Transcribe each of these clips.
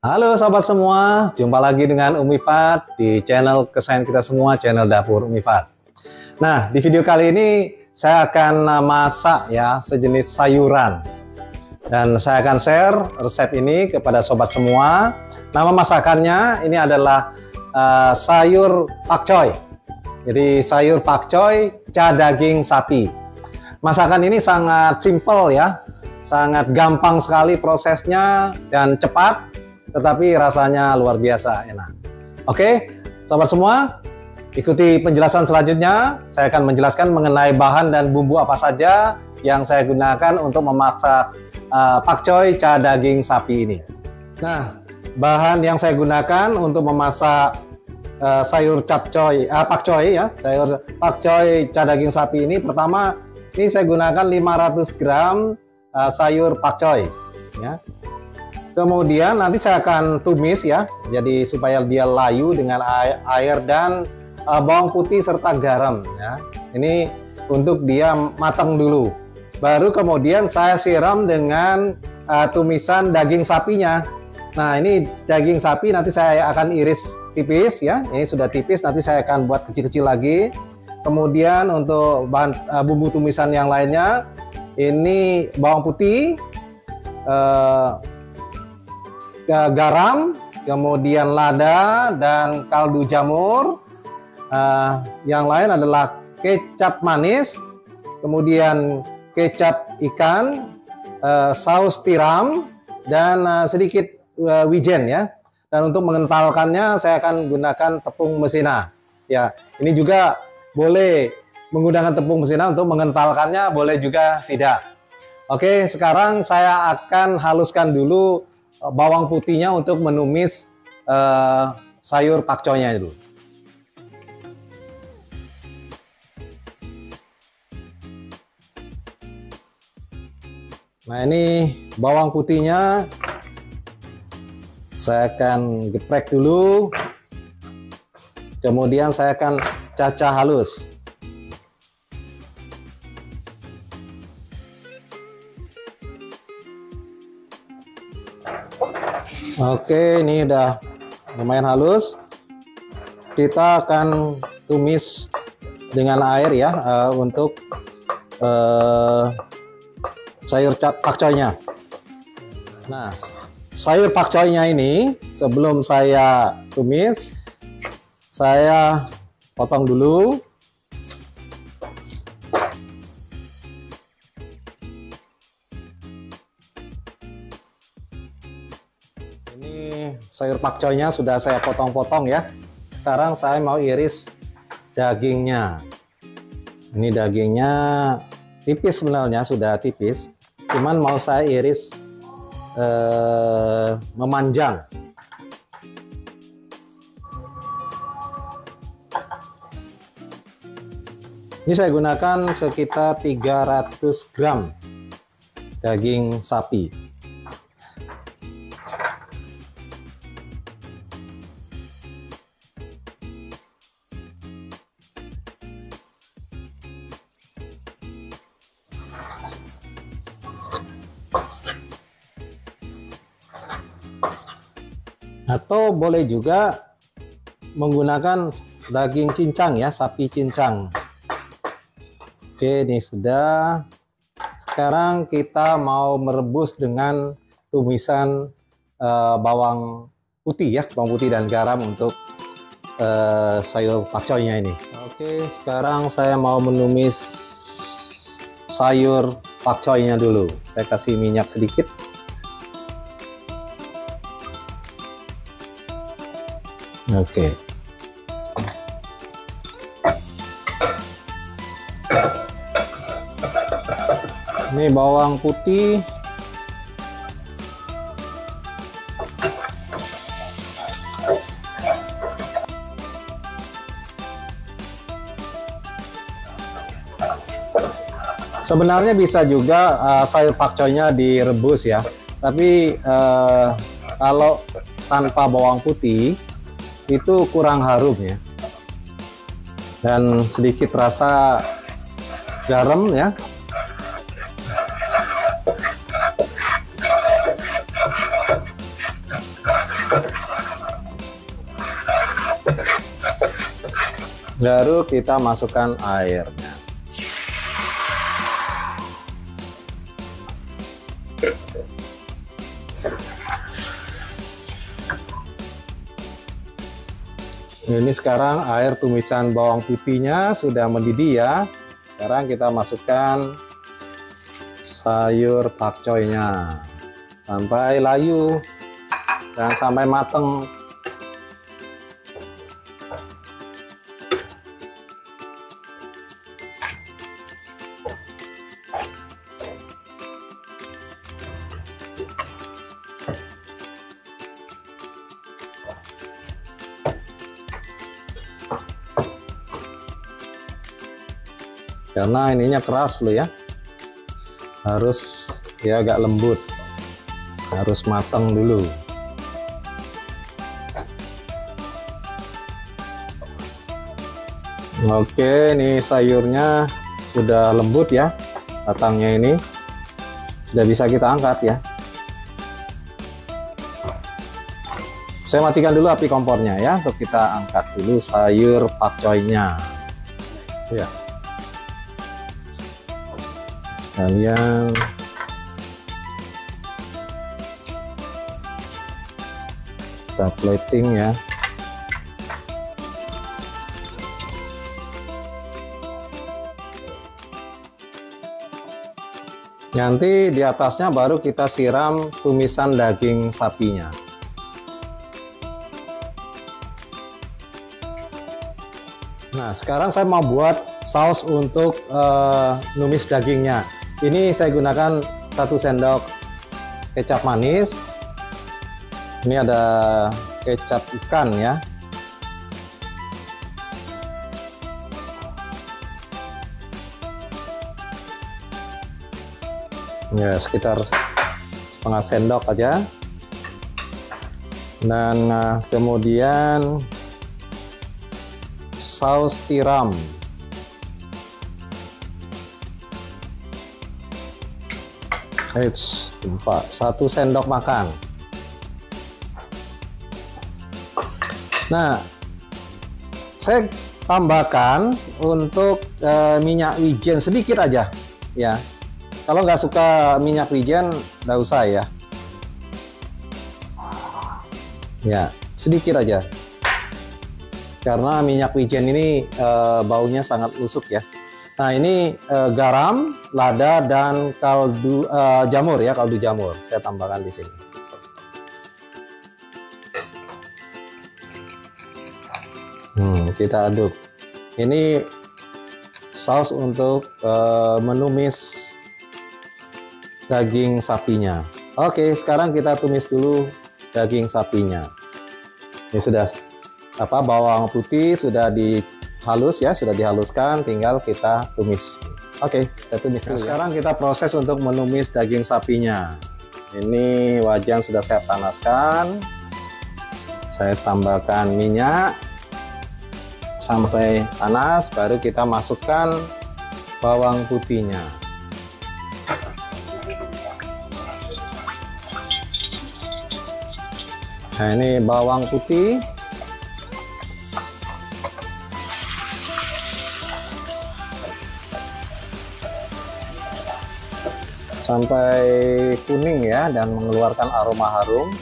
Halo sahabat semua, jumpa lagi dengan Umi Fat di channel kesayangan kita semua, channel Dapur Umi Fat. Nah, di video kali ini saya akan masak ya sejenis sayuran. Dan saya akan share resep ini kepada sobat semua. Nama masakannya ini adalah uh, sayur pakcoy. Jadi sayur pakcoy ca daging sapi. Masakan ini sangat simple ya, sangat gampang sekali prosesnya dan cepat tetapi rasanya luar biasa enak. Oke, sahabat semua, ikuti penjelasan selanjutnya. Saya akan menjelaskan mengenai bahan dan bumbu apa saja yang saya gunakan untuk memasak uh, pakcoy ca daging sapi ini. Nah, bahan yang saya gunakan untuk memasak uh, sayur capcoy, uh, pakcoy ya, sayur pakcoy ca daging sapi ini pertama ini saya gunakan 500 gram uh, sayur pakcoy ya Kemudian nanti saya akan tumis ya, jadi supaya dia layu dengan air dan uh, bawang putih serta garam ya. Ini untuk dia matang dulu. Baru kemudian saya siram dengan uh, tumisan daging sapinya. Nah ini daging sapi nanti saya akan iris tipis ya. Ini sudah tipis nanti saya akan buat kecil-kecil lagi. Kemudian untuk bahan uh, bumbu tumisan yang lainnya ini bawang putih, uh, garam, kemudian lada dan kaldu jamur. Uh, yang lain adalah kecap manis, kemudian kecap ikan, uh, saus tiram, dan uh, sedikit uh, wijen ya. Dan untuk mengentalkannya saya akan gunakan tepung mesina. Ya, ini juga boleh menggunakan tepung mesina untuk mengentalkannya, boleh juga tidak. Oke, sekarang saya akan haluskan dulu bawang putihnya untuk menumis uh, sayur pakcoynya itu. Nah ini bawang putihnya saya akan geprek dulu. Kemudian saya akan cacah halus. Oke, ini udah lumayan halus. Kita akan tumis dengan air ya uh, untuk uh, sayur pakcoynya. Nah, sayur pakcoynya ini sebelum saya tumis, saya potong dulu pakcoynya sudah saya potong-potong ya. Sekarang saya mau iris dagingnya. Ini dagingnya tipis sebenarnya sudah tipis. Cuman mau saya iris eh, memanjang. Ini saya gunakan sekitar 300 gram daging sapi. Atau boleh juga menggunakan daging cincang ya sapi cincang. Oke ini sudah. Sekarang kita mau merebus dengan tumisan uh, bawang putih ya bawang putih dan garam untuk uh, sayur pakcoynya ini. Oke sekarang saya mau menumis sayur pakcoynya dulu saya kasih minyak sedikit Oke. Ini bawang putih. Sebenarnya bisa juga uh, sayur pakcoynya direbus ya. Tapi uh, kalau tanpa bawang putih itu kurang harum ya. Dan sedikit rasa garam ya. Baru kita masukkan air. Ini sekarang air tumisan bawang putihnya sudah mendidih ya. Sekarang kita masukkan sayur pakcoynya sampai layu dan sampai mateng karena ininya keras loh ya. Harus ya agak lembut. Harus matang dulu. Oke ini sayurnya sudah lembut ya batangnya ini. Sudah bisa kita angkat ya. Saya matikan dulu api kompornya ya untuk kita angkat dulu sayur pakcoynya. Ya sekalian kita plating ya. Nanti di atasnya baru kita siram tumisan daging sapinya. Nah sekarang saya mau buat saus untuk uh, numis dagingnya ini saya gunakan satu sendok kecap manis. Ini ada kecap ikan ya. Ya, sekitar setengah sendok aja. Dan uh, kemudian saus tiram Eits, lupa. Satu sendok makan. Nah, saya tambahkan untuk e, minyak wijen sedikit aja, ya. Kalau nggak suka minyak wijen, nggak usah ya. Ya, sedikit aja. Karena minyak wijen ini e, baunya sangat busuk ya. Nah ini uh, garam, lada dan kaldu uh, jamur ya kaldu jamur. Saya tambahkan di sini. Hmm, kita aduk. Ini saus untuk uh, menumis daging sapinya. Oke, sekarang kita tumis dulu daging sapinya. Ini sudah apa bawang putih sudah di halus ya, sudah dihaluskan, tinggal kita tumis. Oke, okay, saya tumis dulu. Nah, sekarang kita proses untuk menumis daging sapinya. Ini wajan sudah saya panaskan. Saya tambahkan minyak sampai panas, baru kita masukkan bawang putihnya. Nah, ini bawang putih sampai kuning ya dan mengeluarkan aroma harum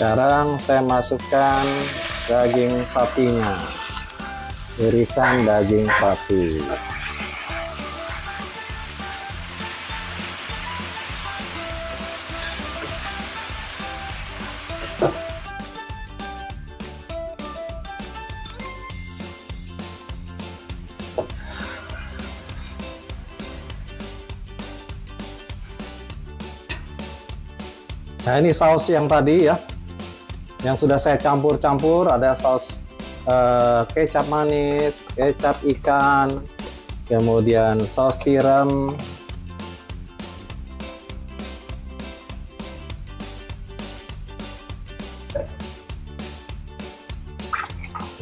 sekarang saya masukkan daging sapinya. Irisan daging sapi. Nah ini saus yang tadi ya yang sudah saya campur-campur ada saus uh, kecap manis, kecap ikan, kemudian saus tiram,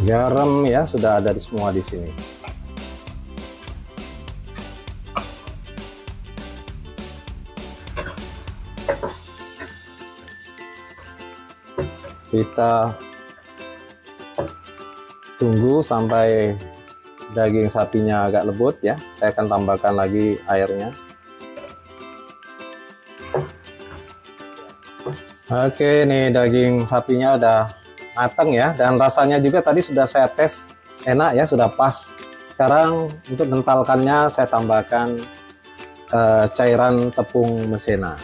garam ya sudah ada di semua di sini. Kita tunggu sampai daging sapinya agak lembut ya. Saya akan tambahkan lagi airnya. Oke, nih daging sapinya udah matang ya dan rasanya juga tadi sudah saya tes enak ya sudah pas sekarang untuk mentalkannya saya tambahkan uh, cairan tepung mesena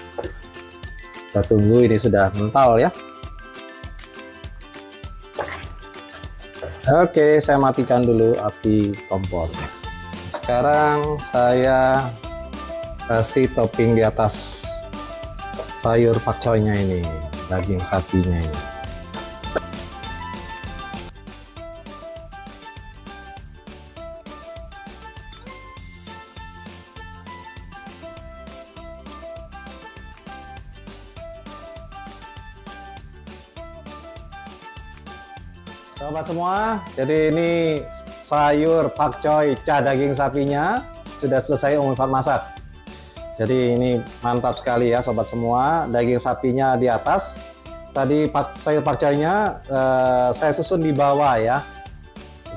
kita tunggu ini sudah mental ya oke saya matikan dulu api kompor. Sekarang saya kasih topping di atas sayur pakcoynya ini daging sapinya ini Sobat semua, jadi ini sayur pakcoy cah daging sapinya sudah selesai Om Ifat masak. Jadi ini mantap sekali ya sobat semua, daging sapinya di atas. Tadi pak, sayur pakcoynya eh, saya susun di bawah ya.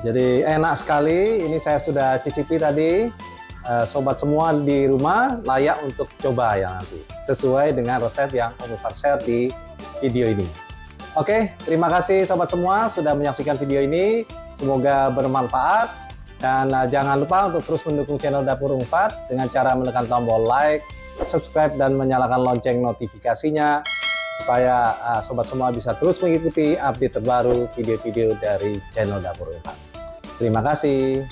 Jadi enak sekali, ini saya sudah cicipi tadi. Eh, sobat semua di rumah layak untuk coba ya nanti. Sesuai dengan resep yang Om Ifat share di video ini. Oke, terima kasih sobat semua sudah menyaksikan video ini. Semoga bermanfaat. Dan uh, jangan lupa untuk terus mendukung channel Dapur Umfat dengan cara menekan tombol like, subscribe, dan menyalakan lonceng notifikasinya supaya uh, sobat semua bisa terus mengikuti update terbaru video-video dari channel Dapur Umfat. Terima kasih.